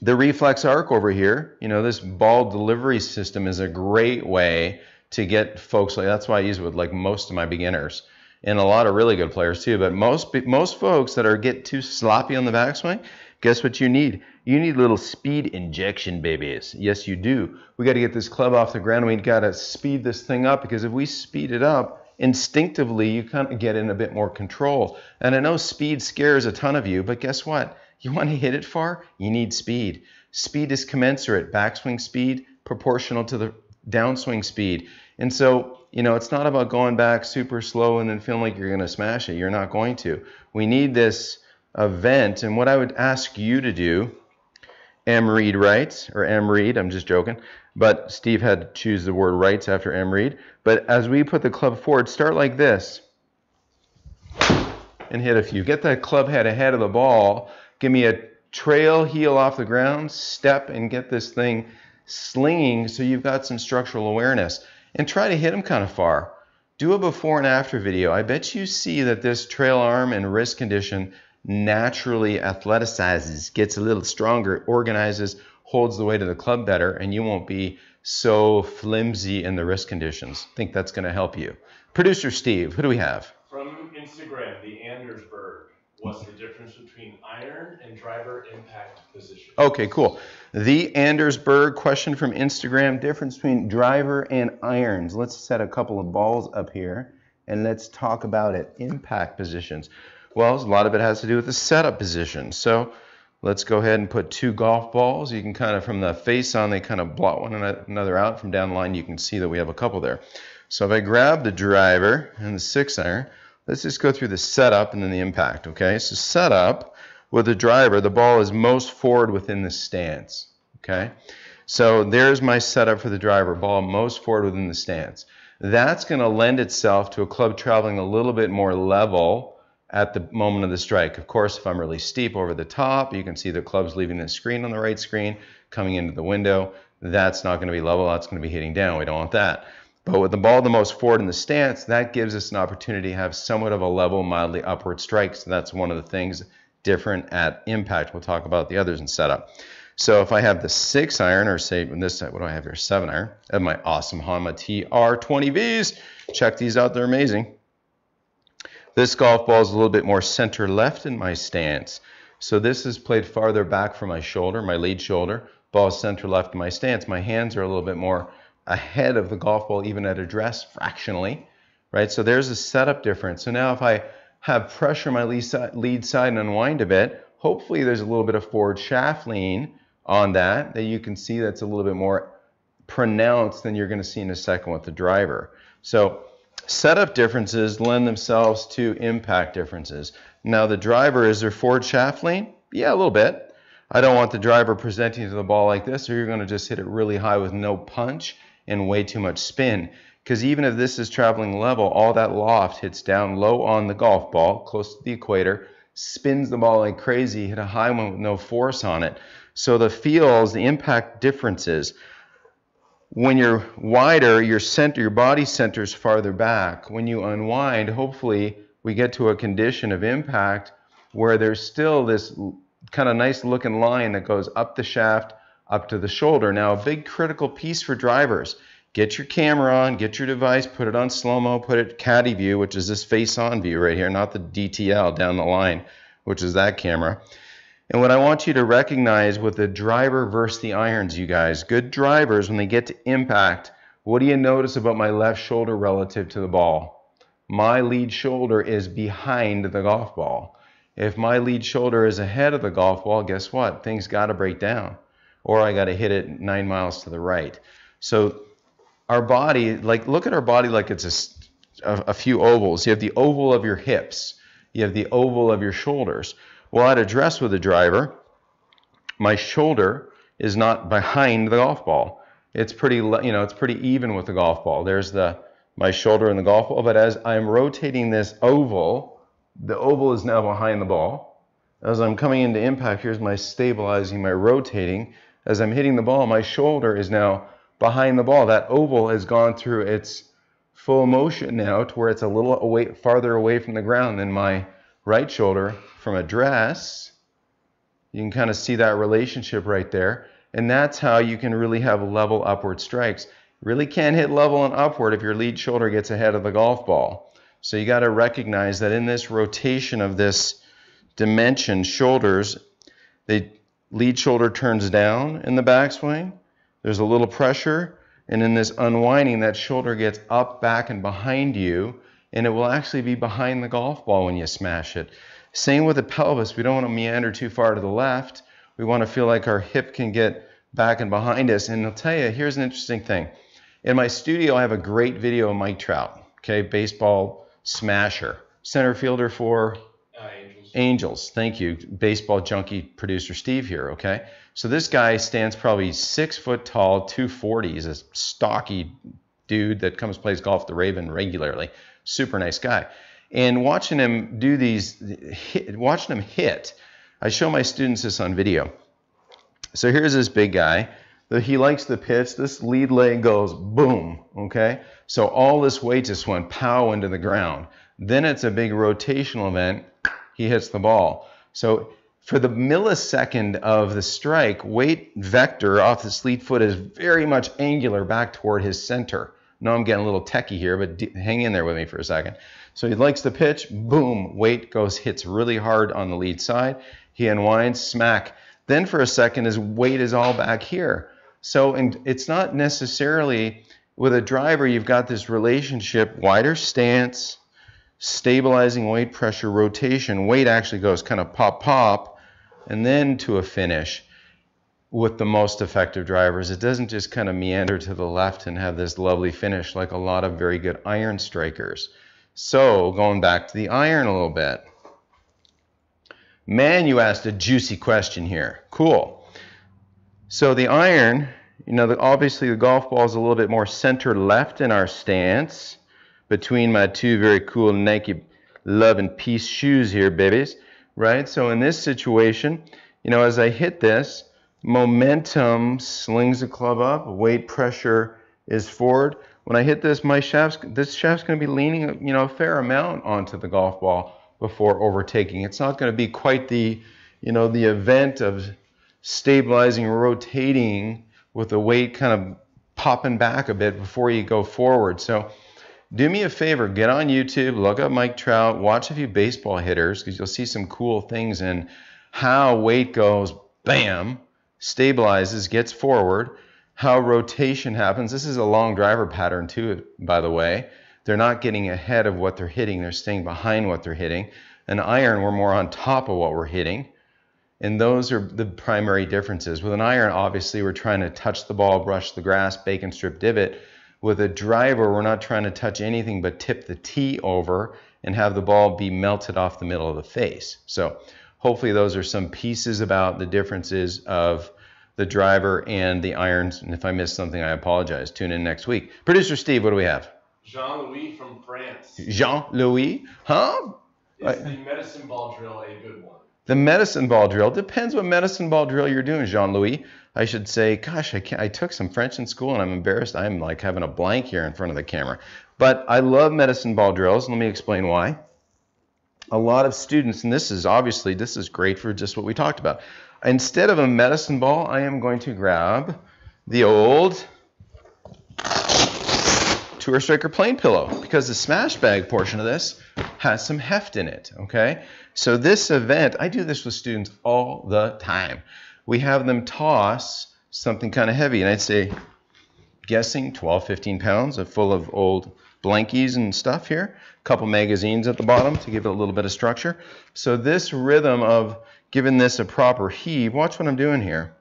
the reflex arc over here, you know, this ball delivery system is a great way to get folks like that's why I use it with like most of my beginners and a lot of really good players too. But most most folks that are get too sloppy on the backswing, Guess what you need? You need little speed injection babies. Yes, you do. We got to get this club off the ground. We got to speed this thing up because if we speed it up, instinctively you kind of get in a bit more control. And I know speed scares a ton of you, but guess what? You want to hit it far? You need speed. Speed is commensurate. Backswing speed proportional to the downswing speed. And so, you know, it's not about going back super slow and then feeling like you're going to smash it. You're not going to. We need this event. And what I would ask you to do, M. Reed writes, or M. Reed, I'm just joking, but Steve had to choose the word writes after M. Reed. But as we put the club forward, start like this and hit a few. Get that club head ahead of the ball. Give me a trail heel off the ground, step, and get this thing slinging so you've got some structural awareness. And try to hit them kind of far. Do a before and after video. I bet you see that this trail arm and wrist condition naturally athleticizes, gets a little stronger, organizes, holds the weight of the club better, and you won't be so flimsy in the wrist conditions. I think that's going to help you. Producer Steve, who do we have? From Instagram, the Andersberg. What's the difference between iron and driver impact position? Okay, cool. The Andersberg question from Instagram difference between driver and irons. Let's set a couple of balls up here and let's talk about it. Impact positions. Well, a lot of it has to do with the setup position. So Let's go ahead and put two golf balls. You can kind of, from the face on, they kind of blot one another out. From down the line, you can see that we have a couple there. So if I grab the driver and the six iron, let's just go through the setup and then the impact, okay? So setup with the driver, the ball is most forward within the stance, okay? So there's my setup for the driver, ball most forward within the stance. That's going to lend itself to a club traveling a little bit more level at the moment of the strike. Of course, if I'm really steep over the top, you can see the club's leaving the screen on the right screen, coming into the window. That's not going to be level, that's going to be hitting down. We don't want that. But with the ball the most forward in the stance, that gives us an opportunity to have somewhat of a level, mildly upward strike. So that's one of the things different at impact. We'll talk about the others in setup. So if I have the six iron, or say in this, what do I have here? Seven iron. I have my awesome Honma TR20Vs. Check these out; they're amazing. This golf ball is a little bit more center left in my stance. So this is played farther back from my shoulder, my lead shoulder. Ball is center left in my stance. My hands are a little bit more ahead of the golf ball even at address fractionally, right? So there's a setup difference. So now if I have pressure my lead side, lead side and unwind a bit, hopefully there's a little bit of forward shaft lean on that that you can see that's a little bit more pronounced than you're going to see in a second with the driver. So setup differences lend themselves to impact differences. Now the driver, is there forward shaft lean? Yeah, a little bit. I don't want the driver presenting to the ball like this or you're going to just hit it really high with no punch and way too much spin. Because even if this is traveling level, all that loft hits down low on the golf ball, close to the equator, spins the ball like crazy, hit a high one with no force on it. So the feels, the impact differences. When you're wider, your center, your body center is farther back. When you unwind, hopefully we get to a condition of impact where there's still this kind of nice looking line that goes up the shaft up to the shoulder. Now, a big critical piece for drivers get your camera on, get your device, put it on slow mo, put it caddy view, which is this face on view right here, not the DTL down the line, which is that camera. And what I want you to recognize with the driver versus the irons, you guys, good drivers, when they get to impact, what do you notice about my left shoulder relative to the ball? My lead shoulder is behind the golf ball. If my lead shoulder is ahead of the golf ball, guess what? Things got to break down or I got to hit it nine miles to the right. So our body, like look at our body like it's a, a, a few ovals. You have the oval of your hips. You have the oval of your shoulders. Well, at address with a driver, my shoulder is not behind the golf ball. It's pretty, you know, it's pretty even with the golf ball. There's the my shoulder and the golf ball, but as I'm rotating this oval, the oval is now behind the ball. As I'm coming into impact, here's my stabilizing, my rotating as I'm hitting the ball, my shoulder is now behind the ball. That oval has gone through its full motion now to where it's a little away, farther away from the ground than my right shoulder from address. You can kind of see that relationship right there. And that's how you can really have level upward strikes. Really can't hit level and upward if your lead shoulder gets ahead of the golf ball. So you got to recognize that in this rotation of this dimension, shoulders, the lead shoulder turns down in the backswing. There's a little pressure, and in this unwinding, that shoulder gets up, back, and behind you, and it will actually be behind the golf ball when you smash it. Same with the pelvis. We don't want to meander too far to the left. We want to feel like our hip can get back and behind us. And I'll tell you, here's an interesting thing. In my studio, I have a great video of Mike Trout, okay, baseball smasher, center fielder for uh, Angels. Thank you. Baseball junkie producer Steve here, okay? So this guy stands probably six foot tall, 240. He's a stocky dude that comes plays golf the Raven regularly. Super nice guy. And watching him do these, hit, watching him hit, I show my students this on video. So here's this big guy. He likes the pitch. This lead leg goes boom, okay? So all this weight just went pow into the ground. Then it's a big rotational event he hits the ball. So for the millisecond of the strike, weight vector off the lead foot is very much angular back toward his center. No, I'm getting a little techie here, but hang in there with me for a second. So he likes the pitch, boom, weight goes, hits really hard on the lead side. He unwinds, smack. Then for a second, his weight is all back here. So and it's not necessarily with a driver, you've got this relationship, wider stance, stabilizing weight pressure rotation. Weight actually goes kind of pop pop, and then to a finish with the most effective drivers. It doesn't just kind of meander to the left and have this lovely finish like a lot of very good iron strikers. So, going back to the iron a little bit. Man, you asked a juicy question here. Cool. So, the iron, you know, the, obviously the golf ball is a little bit more center left in our stance between my two very cool Nike Love and Peace shoes here, babies. Right? So, in this situation, you know, as I hit this, momentum slings the club up, weight pressure is forward. When I hit this, my shaft's this shaft's going to be leaning, you know, a fair amount onto the golf ball before overtaking. It's not going to be quite the, you know, the event of stabilizing, rotating with the weight kind of popping back a bit before you go forward. So do me a favor, get on YouTube, look up Mike Trout, watch a few baseball hitters because you'll see some cool things in how weight goes, bam, stabilizes, gets forward, how rotation happens. This is a long driver pattern too, by the way. They're not getting ahead of what they're hitting, they're staying behind what they're hitting. An iron, we're more on top of what we're hitting. And those are the primary differences. With an iron, obviously, we're trying to touch the ball, brush the grass, bacon strip divot. With a driver, we're not trying to touch anything but tip the tee over and have the ball be melted off the middle of the face. So hopefully those are some pieces about the differences of the driver and the irons. And if I missed something, I apologize. Tune in next week. Producer Steve, what do we have? Jean-Louis from France. Jean-Louis? Huh? Is the medicine ball drill a good one? The medicine ball drill depends what medicine ball drill you're doing, Jean-Louis. I should say, gosh, I, I took some French in school and I'm embarrassed. I'm like having a blank here in front of the camera. But I love medicine ball drills. Let me explain why a lot of students, and this is obviously, this is great for just what we talked about. Instead of a medicine ball, I am going to grab the old Tour Striker plane pillow because the smash bag portion of this has some heft in it, okay? So this event, I do this with students all the time. We have them toss something kind of heavy, and I'd say, guessing 12, 15 pounds full of old blankies and stuff here, a couple magazines at the bottom to give it a little bit of structure. So this rhythm of giving this a proper heave, watch what I'm doing here.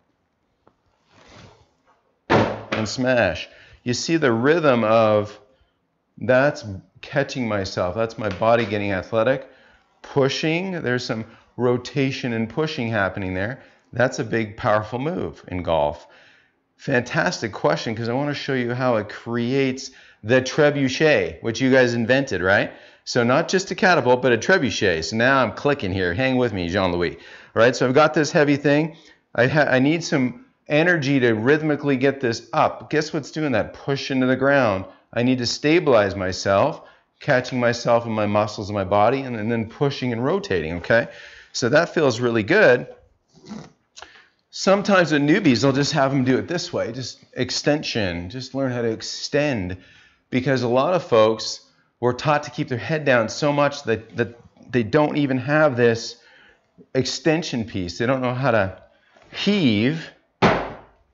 And smash. You see the rhythm of that's catching myself. That's my body getting athletic. Pushing, there's some rotation and pushing happening there. That's a big, powerful move in golf. Fantastic question because I want to show you how it creates the trebuchet, which you guys invented, right? So not just a catapult, but a trebuchet. So now I'm clicking here. Hang with me, Jean-Louis. All right, so I've got this heavy thing. I, I need some energy to rhythmically get this up. Guess what's doing that? Push into the ground. I need to stabilize myself, catching myself in my muscles in my body, and, and then pushing and rotating, okay? So that feels really good. Sometimes with newbies, they'll just have them do it this way, just extension, just learn how to extend because a lot of folks were taught to keep their head down so much that, that they don't even have this extension piece. They don't know how to heave.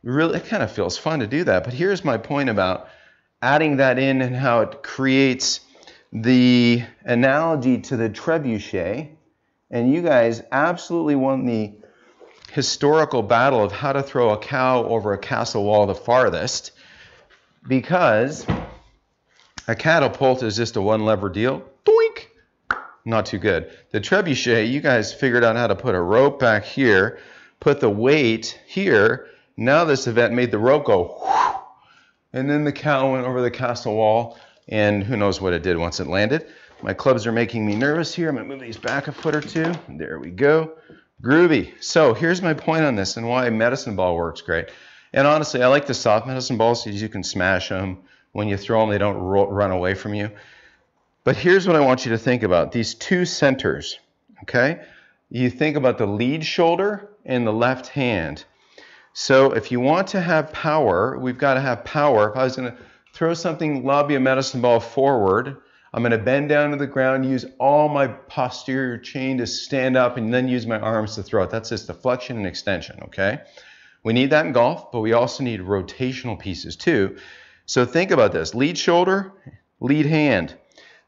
Really, it kind of feels fun to do that. But here's my point about adding that in and how it creates the analogy to the trebuchet. And you guys absolutely won the historical battle of how to throw a cow over a castle wall the farthest because a catapult is just a one lever deal. Doink! Not too good. The trebuchet, you guys figured out how to put a rope back here, put the weight here. Now this event made the rope go and then the cow went over the castle wall, and who knows what it did once it landed. My clubs are making me nervous here. I'm to move these back a foot or two. There we go. Groovy. So here's my point on this and why medicine ball works great. And honestly, I like the soft medicine balls because you can smash them when you throw them, they don't run away from you. But here's what I want you to think about these two centers, okay? You think about the lead shoulder and the left hand. So if you want to have power, we've got to have power. If I was going to throw something, lobby a medicine ball forward, I'm going to bend down to the ground, use all my posterior chain to stand up, and then use my arms to throw it. That's just deflection and extension, okay? We need that in golf, but we also need rotational pieces too. So think about this lead shoulder, lead hand.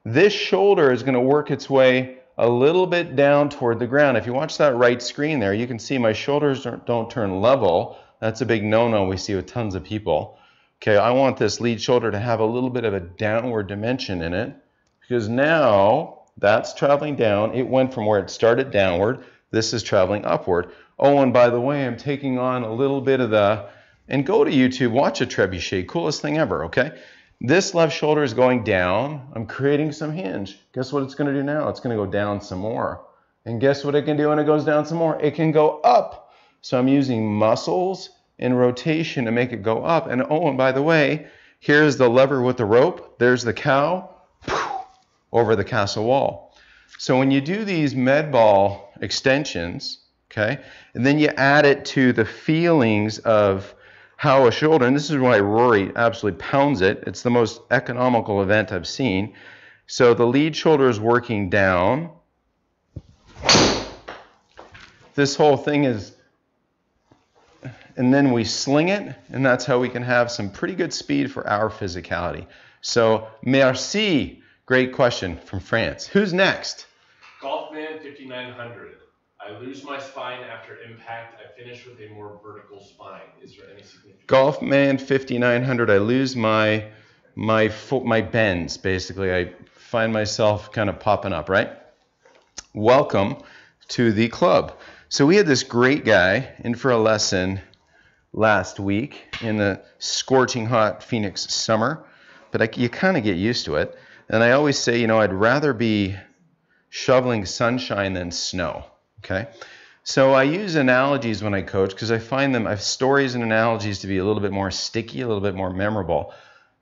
This shoulder is going to work its way a little bit down toward the ground. If you watch that right screen there, you can see my shoulders don't, don't turn level. That's a big no-no we see with tons of people. Okay, I want this lead shoulder to have a little bit of a downward dimension in it because now that's traveling down. It went from where it started downward. This is traveling upward. Oh, and by the way, I'm taking on a little bit of the, and go to YouTube, watch a trebuchet, coolest thing ever, okay? This left shoulder is going down. I'm creating some hinge. Guess what it's going to do now? It's going to go down some more. And guess what it can do when it goes down some more? It can go up. So I'm using muscles and rotation to make it go up. And oh, and by the way, here's the lever with the rope. There's the cow over the castle wall. So when you do these med ball extensions, okay, and then you add it to the feelings of how a shoulder, and this is why Rory absolutely pounds it. It's the most economical event I've seen. So the lead shoulder is working down. This whole thing is, and then we sling it, and that's how we can have some pretty good speed for our physicality. So, merci. Great question from France. Who's next? Golfman 5900. I lose my spine after impact. I finish with a more vertical spine. Is there any significance? Golfman 5900. I lose my my my bends basically. I find myself kind of popping up, right? Welcome to the club. So we had this great guy in for a lesson last week in the scorching hot Phoenix summer, but I, you kind of get used to it. And I always say, you know, I'd rather be shoveling sunshine than snow. Okay. So I use analogies when I coach because I find them, I have stories and analogies to be a little bit more sticky, a little bit more memorable.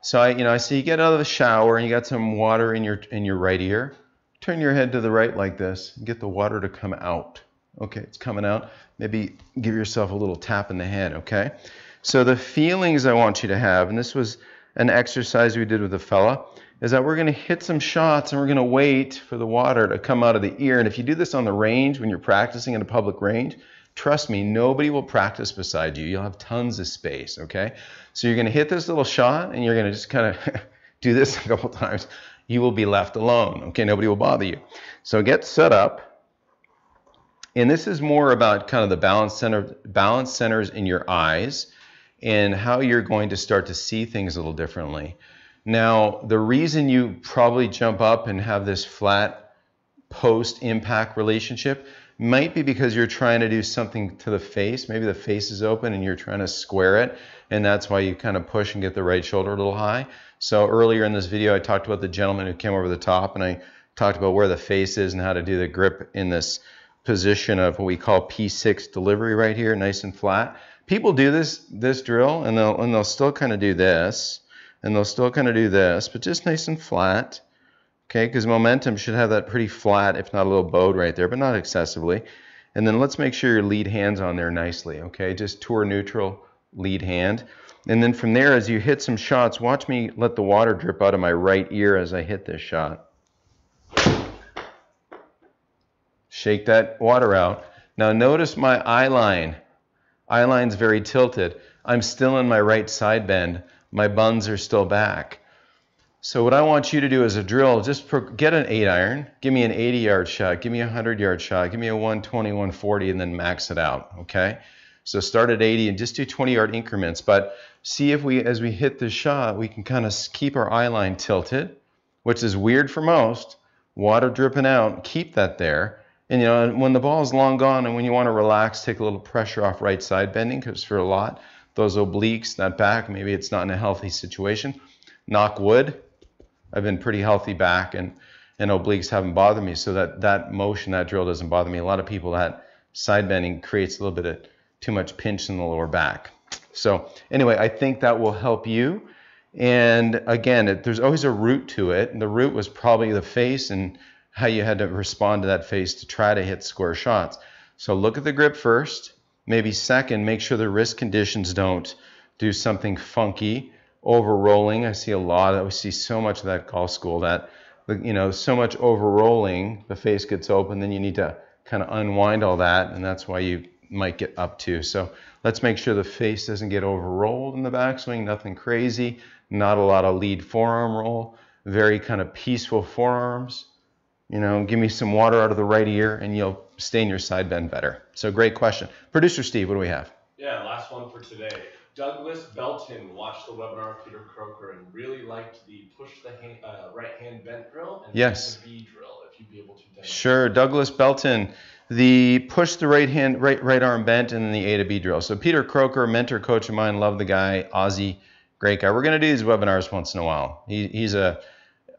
So I, you know, I say you get out of the shower and you got some water in your in your right ear. Turn your head to the right like this. And get the water to come out. Okay, it's coming out. Maybe give yourself a little tap in the head. Okay. So the feelings I want you to have, and this was an exercise we did with a fella is that we're going to hit some shots and we're going to wait for the water to come out of the ear. And if you do this on the range when you're practicing in a public range, trust me, nobody will practice beside you. You'll have tons of space, okay? So you're going to hit this little shot and you're going to just kind of [laughs] do this [laughs] a couple times. You will be left alone, okay? Nobody will bother you. So get set up. And this is more about kind of the balance center balance centers in your eyes and how you're going to start to see things a little differently. Now, the reason you probably jump up and have this flat post impact relationship might be because you're trying to do something to the face. Maybe the face is open and you're trying to square it, and that's why you kind of push and get the right shoulder a little high. So earlier in this video, I talked about the gentleman who came over the top, and I talked about where the face is and how to do the grip in this position of what we call P6 delivery right here, nice and flat. People do this this drill, and they'll and they'll still kind of do this and they'll still kind of do this, but just nice and flat. Okay, because momentum should have that pretty flat, if not a little bowed right there, but not excessively. And then let's make sure your lead hand's on there nicely, okay? Just tour neutral lead hand. And then from there, as you hit some shots, watch me let the water drip out of my right ear as I hit this shot. Shake that water out. Now notice my eye line. Eye line's very tilted. I'm still in my right side bend my buns are still back. So what I want you to do as a drill, just get an 8 iron, give me an 80 yard shot, give me a 100 yard shot, give me a 120, 140, and then max it out, okay? So start at 80 and just do 20 yard increments, but see if we, as we hit the shot, we can kind of keep our eye line tilted, which is weird for most, water dripping out, keep that there. And you know, when the ball is long gone and when you want to relax, take a little pressure off right side bending, because for a lot, those obliques, that back, maybe it's not in a healthy situation. Knock wood, I've been pretty healthy back and, and obliques haven't bothered me. So that, that motion, that drill doesn't bother me. A lot of people that side bending creates a little bit of too much pinch in the lower back. So anyway, I think that will help you. And again, it, there's always a root to it. And the root was probably the face and how you had to respond to that face to try to hit square shots. So look at the grip first. Maybe second, make sure the wrist conditions don't do something funky, overrolling. I see a lot. I see so much of that golf school that you know so much overrolling, the face gets open. Then you need to kind of unwind all that, and that's why you might get up to. So let's make sure the face doesn't get overrolled in the backswing. Nothing crazy. Not a lot of lead forearm roll. Very kind of peaceful forearms. You know, give me some water out of the right ear and you'll stay in your side bend better. So great question. Producer Steve, what do we have? Yeah, last one for today. Douglas Belton watched the webinar of Peter Croker and really liked the push the hand, uh, right hand bent drill and yes. the V drill. If you'd be able to. Demonstrate. Sure, Douglas Belton, the push the right hand, right right arm bent, and then the A to B drill. So Peter Croker, mentor coach of mine, love the guy, Aussie, great guy. We're gonna do these webinars once in a while. He, he's a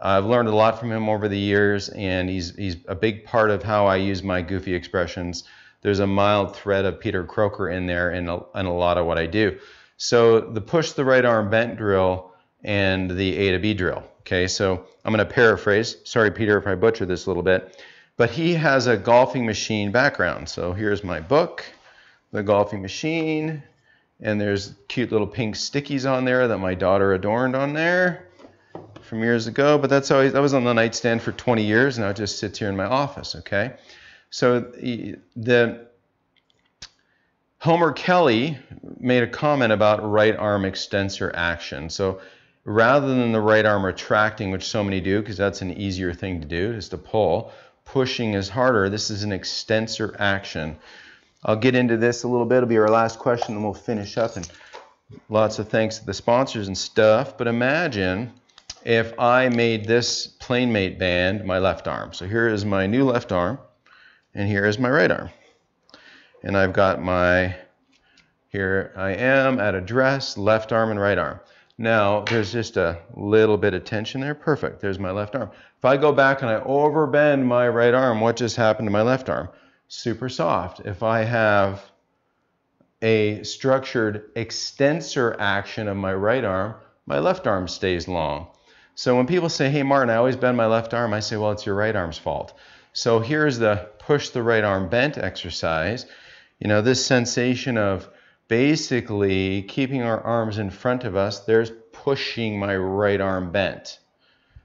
I've learned a lot from him over the years, and he's he's a big part of how I use my goofy expressions. There's a mild thread of Peter Croker in there, and a, and a lot of what I do. So the push the right arm bent drill and the A to B drill. Okay, so I'm going to paraphrase. Sorry, Peter, if I butcher this a little bit. But he has a golfing machine background. So here's my book, The Golfing Machine. And there's cute little pink stickies on there that my daughter adorned on there from years ago. But that's always, that was on the nightstand for 20 years. Now it just sits here in my office. Okay. So the Homer Kelley made a comment about right arm extensor action. So rather than the right arm retracting, which so many do, because that's an easier thing to do, is to pull, pushing is harder. This is an extensor action. I'll get into this a little bit. It'll be our last question, and we'll finish up. And lots of thanks to the sponsors and stuff. But imagine if I made this PlaneMate band my left arm. So here is my new left arm, and here is my right arm and I've got my, here I am at address, left arm and right arm. Now, there's just a little bit of tension there. Perfect. There's my left arm. If I go back and I overbend my right arm, what just happened to my left arm? Super soft. If I have a structured extensor action of my right arm, my left arm stays long. So when people say, hey, Martin, I always bend my left arm, I say, well, it's your right arm's fault. So here's the push the right arm bent exercise. You know, this sensation of basically keeping our arms in front of us, there's pushing my right arm bent.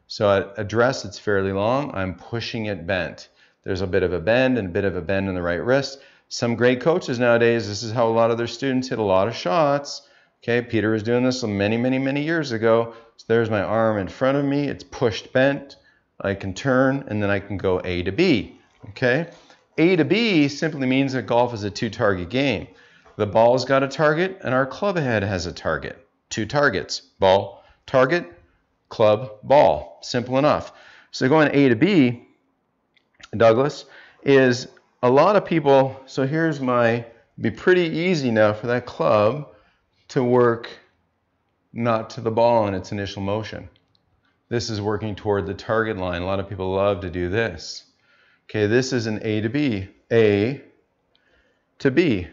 So at address, it's fairly long. I'm pushing it bent. There's a bit of a bend and a bit of a bend in the right wrist. Some great coaches nowadays, this is how a lot of their students hit a lot of shots. Okay, Peter was doing this many, many, many years ago. So there's my arm in front of me. It's pushed bent. I can turn and then I can go A to B. Okay. A to B simply means that golf is a two target game. The ball's got a target and our club head has a target. Two targets ball, target, club, ball. Simple enough. So going A to B, Douglas, is a lot of people. So here's my, be pretty easy now for that club to work not to the ball in its initial motion. This is working toward the target line. A lot of people love to do this. Okay, this is an A to B. A to B.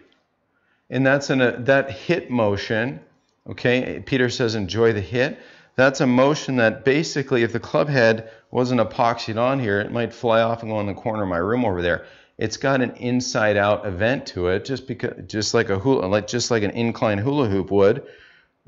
And that's an, a, that hit motion. Okay, Peter says enjoy the hit. That's a motion that basically, if the club head wasn't epoxied on here, it might fly off and go in the corner of my room over there. It's got an inside out event to it, just because, just like a hula, like just like an incline hula hoop would.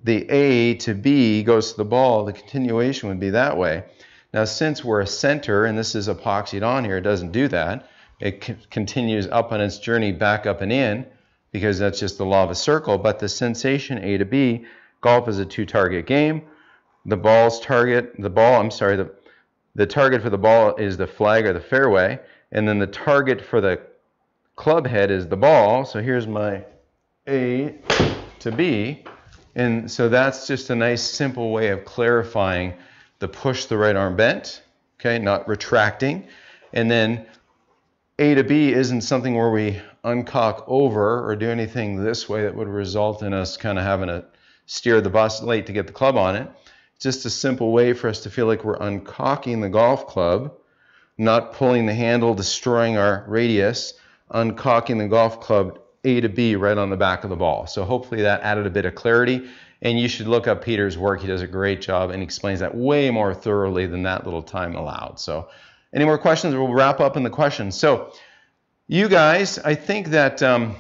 The A to B goes to the ball. The continuation would be that way. Now, since we're a center and this is epoxied on here, it doesn't do that. It continues up on its journey back up and in because that's just the law of a circle. But the sensation A to B, golf is a two target game. The ball's target, the ball, I'm sorry, the, the target for the ball is the flag or the fairway. And then the target for the club head is the ball. So here's my A to B. And so that's just a nice simple way of clarifying the push the right arm bent, okay, not retracting. And then A to B isn't something where we uncock over or do anything this way that would result in us kind of having to steer the bus late to get the club on it. Just a simple way for us to feel like we're uncocking the golf club, not pulling the handle, destroying our radius, uncocking the golf club A to B right on the back of the ball. So hopefully that added a bit of clarity. And you should look up Peter's work. He does a great job and explains that way more thoroughly than that little time allowed. So, any more questions? We'll wrap up in the questions. So, you guys, I think that um,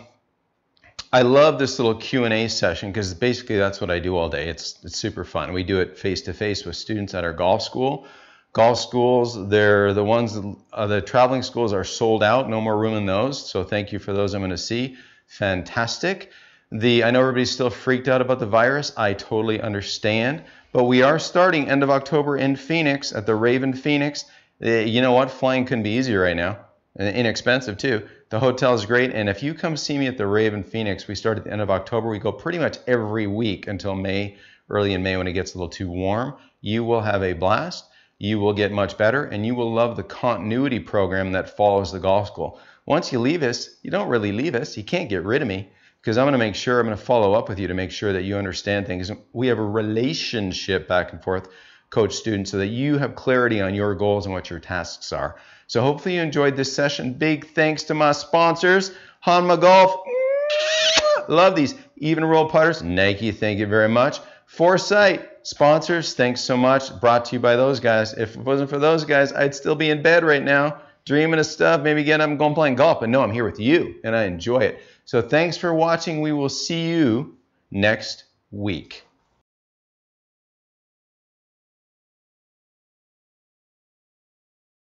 I love this little Q&A session because basically that's what I do all day. It's, it's super fun. We do it face to face with students at our golf school. Golf schools, they're the ones, uh, the traveling schools are sold out. No more room in those. So thank you for those I'm going to see. Fantastic. The I know everybody's still freaked out about the virus. I totally understand. But we are starting end of October in Phoenix at the Raven Phoenix Eh, you know what? Flying couldn't be easier right now. And inexpensive too. The hotel is great. And if you come see me at the Raven Phoenix, we start at the end of October. We go pretty much every week until May, early in May when it gets a little too warm. You will have a blast. You will get much better and you will love the continuity program that follows the golf school. Once you leave us, you don't really leave us. You can't get rid of me because I'm going to make sure I'm going to follow up with you to make sure that you understand things. We have a relationship back and forth coach students so that you have clarity on your goals and what your tasks are. So hopefully you enjoyed this session. Big thanks to my sponsors, Honma Golf. Love these Evnroll putters. Nike, thank you very much. Foresight sponsors, thanks so much. Brought to you by those guys. If it wasn't for those guys, I'd still be in bed right now, dreaming of stuff. Maybe again, I'm going playing golf, but no, I'm here with you and I enjoy it. So thanks for watching. We will see you next week.